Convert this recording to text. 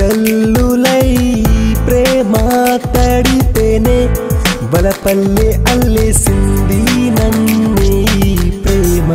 జల్లులై ప్రేమ తడితేనే బలపల్లె అల్లేసింది నన్నే ప్రేమ.